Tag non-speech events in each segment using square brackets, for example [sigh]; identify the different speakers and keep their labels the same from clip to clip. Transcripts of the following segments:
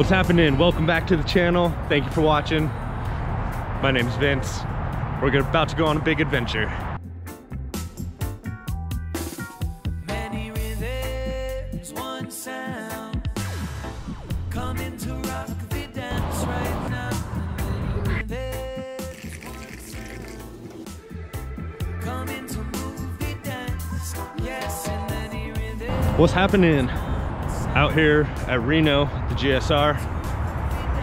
Speaker 1: What's happening? Welcome back to the channel. Thank you for watching. My name is Vince. We're about to go on a big adventure.
Speaker 2: Many rhythms, one sound. Coming to rock the dance right now. Many rhythms, one sound. Coming to move the dance. Yes, and many rhythms.
Speaker 1: What's happening? Out here at Reno, the GSR.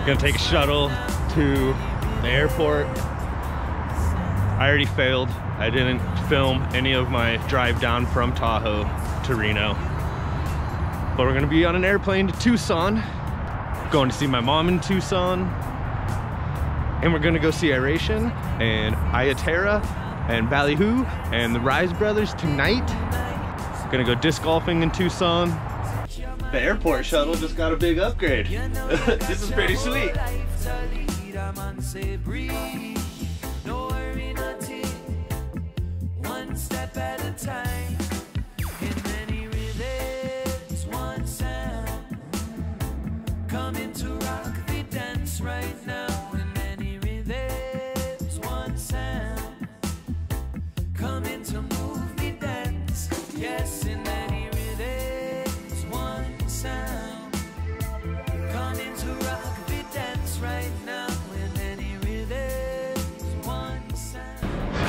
Speaker 1: Gonna take a shuttle to the airport. I already failed. I didn't film any of my drive down from Tahoe to Reno. But we're gonna be on an airplane to Tucson. Going to see my mom in Tucson. And we're gonna go see Iration and Iya Terra and Ballyhoo and the Ries Brothers tonight. Gonna go disc golfing in Tucson. The airport shuttle just got a big upgrade. [laughs] this is pretty sweet.
Speaker 2: One step at a time.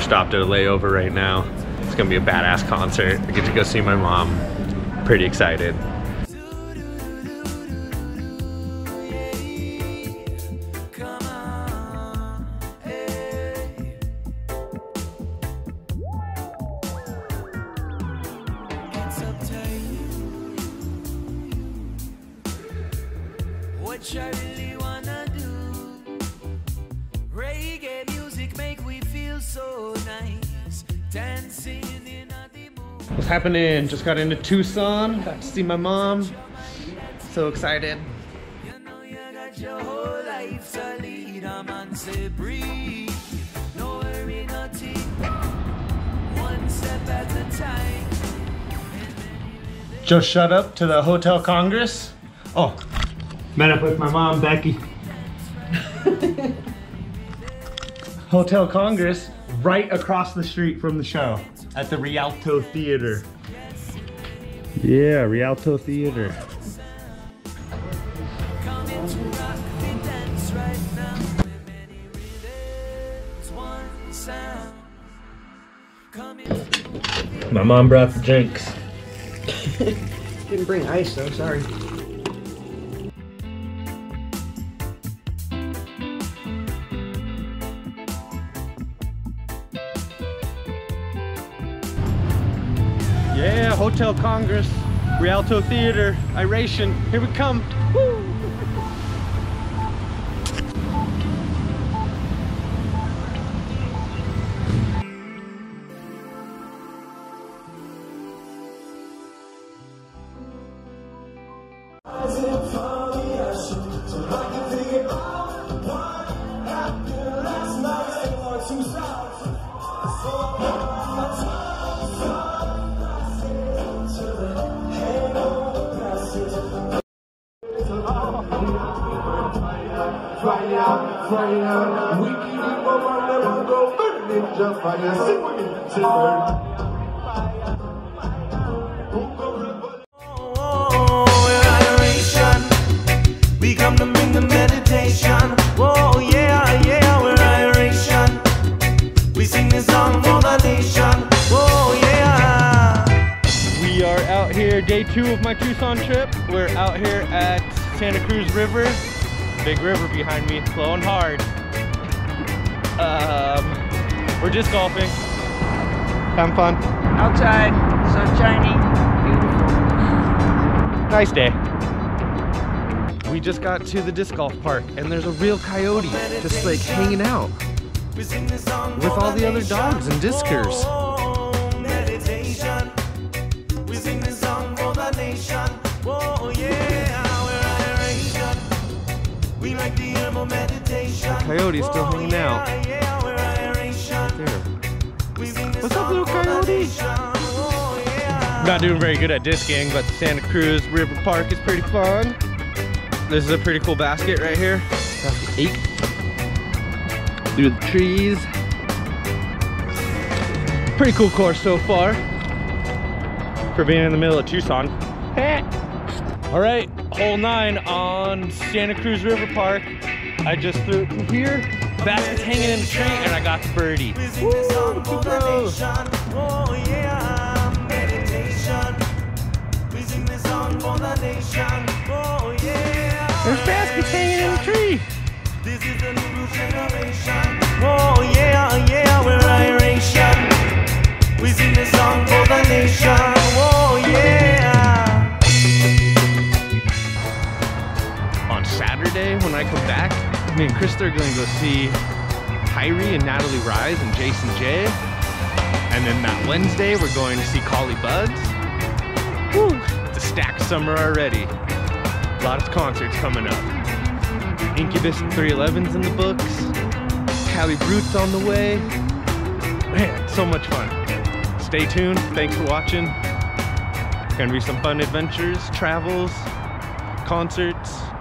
Speaker 1: Stopped at a layover right now. It's gonna be a badass concert. I get to go see my mom. Pretty excited.
Speaker 2: Come
Speaker 1: What's happening? Just got into Tucson. Got to see my mom. So excited.
Speaker 2: You know you got your whole life to lead. A man say breathe. No hurry, nothing. One step at a time.
Speaker 1: Just shut up to the Hotel Congress. Oh, met up with my mom, Becky. [laughs] Hotel Congress, right across the street from the show at the Rialto Theater. Yeah, Rialto Theater.
Speaker 2: Coming to rock the dance right now. With many rhythms, one sound. Coming
Speaker 1: My mom brought the drinks. [laughs]
Speaker 3: Didn't bring ice though, sorry.
Speaker 1: Yeah, Hotel Congress, Rialto Theater, Iration. Here we come.
Speaker 4: Fire, fire, we keep it over, never go burn ninja fire. Sing with me, sing
Speaker 2: Oh, adoration. We come to bring the meditation. Oh, yeah, yeah, we're adoration. We sing this song for the nation. Oh, yeah.
Speaker 1: We are out here, day two of my Tucson trip. We're out here at Santa Cruz River. Big river behind me, flowing hard. Um, we're just golfing. Having fun.
Speaker 3: Outside, sunshiny, beautiful.
Speaker 1: Nice day. We just got to the disc golf park and there's a real coyote just like hanging out
Speaker 2: We sing this song
Speaker 1: with all the other dogs and discers.
Speaker 2: Meditation.
Speaker 1: Coyote's still hanging out.
Speaker 2: Yeah, we're adoration.
Speaker 1: There.
Speaker 2: We sing this
Speaker 1: What's up, little coyote?
Speaker 2: nation. Yeah.
Speaker 1: Not doing very good at discing, but Santa Cruz River Park is pretty fun. this is a pretty cool basket right here. Basket eight. Through the trees. Pretty cool course so far for being in the middle of Tucson. All right, hole nine on Santa Cruz River Park. I just threw it to here. Basket's hanging in the tree and I got the birdie. Woo, throws. Me and Krista are gonna go see Kyrie and Natalie Rise and Jason J. And then that Wednesday, we're going to see Collie Buddz. Woo! It's a stacked summer already. A lot of concerts coming up. Incubus 311's in the books. Cali Roots on the way. Man, so much fun. Stay tuned. Thanks for watching. Gonna be some fun adventures, travels, concerts,